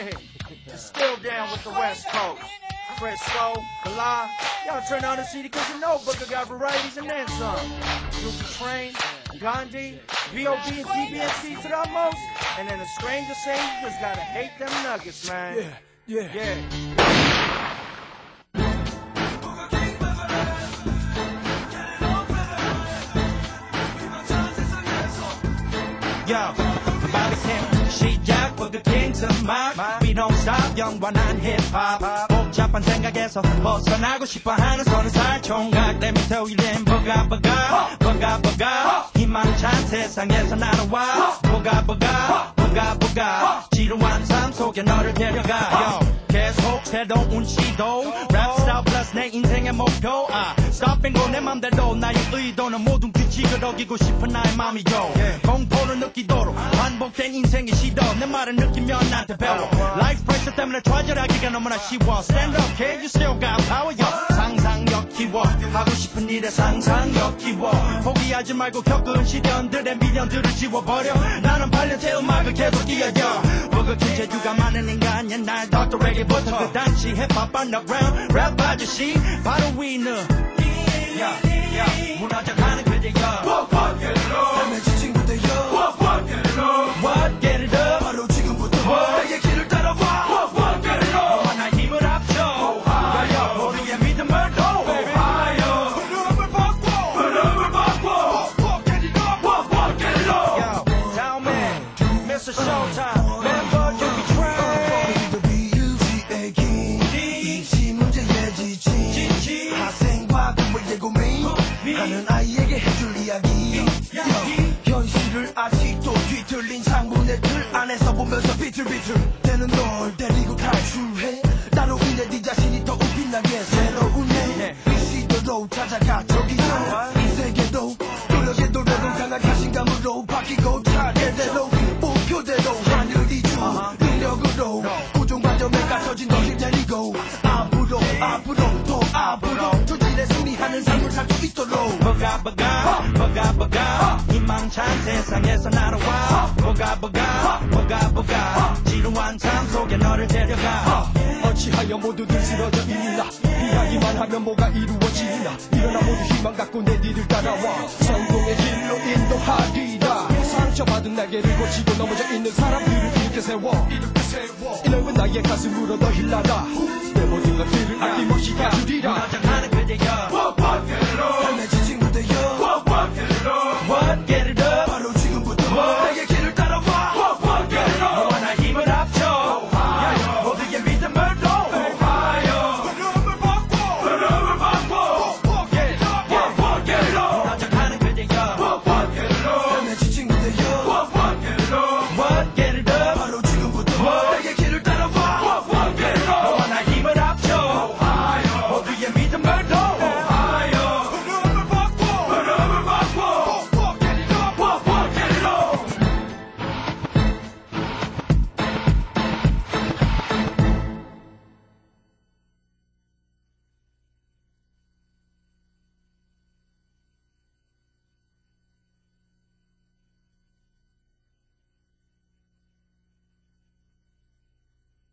Yeah. Still down with the West Coast. Fresco, Gala. Y'all turn on the CD cause you know Booker got varieties and then some. Ruby Train, Gandhi, B.O.B. and DBNC to the most. And then the stranger saying you just gotta hate them nuggets, man. Yeah, yeah. Yeah. Yo, body camp, 시작 부가킹즈 음악 We don't stop 영원한 힙합 복잡한 생각에서 벗어나고 싶어하는 서른 살 총각. tell you then Buga Buga. Buga Buga. 희망찬 세상에서 날아와. Buga Buga. Buga Buga. 지루한 삶 속에 너를 데려가. Yo, 계속 새로운 시도. 랩 스타일 플러스 내 인생의 목표. 아 Stop and go. 내 맘대로 나의 의도는 모든 규칙을 어기고 싶은 나의 맘이요 공포를 느끼도록 반복된 인생의 시도. 내 말을 느끼면 나한테 배워. Life pressure 때문에 좌절하기가 너무나 쉬워. Stand up kid you still got power yo? 상상력 키워. 하고 싶은 일에 상상력 키워. 포기하지 말고 겪은 시련들의 미련들을 지워버려. 나는 8년째 음악을 계속 이어져 버거킹 재주가 많은 인간 옛날 덕터에게부터 그 당시 힙합 underground 랩 아저씨 바로 위너 야, 야, 무너져가는 그대여 긴이시 문제에 지친 지친. 학생과 부모의 고민. 하는 아이에게 해줄 이야기. 현실을 아직도 뒤틀린 창문의 틀 안에서 보면서 비틀비틀. 때는 널 데리고 탈출해 앞으로 조질에 승리하는 삶을 살 수 있도록. 버가 버가 버가 버가 희망찬 세상에서 날아와. 버가 버가 버가 버가 지루한 삶 속에 너를 데려가. 어찌하여 모두들 쓰러져 있나 이야기만 하면 뭐가 이루어지나 일어나 모두 희망 갖고 내 뒤를 따라와. 성공의 길로 인도하리라. 상처받은 날개를 고치고 넘어져 있는 사람들을 이렇게 세워. 이 넓은 나의 가슴으로 너 힐라라. 내 모든 것들을 아낌없이 가두리라. 가장하는 그대여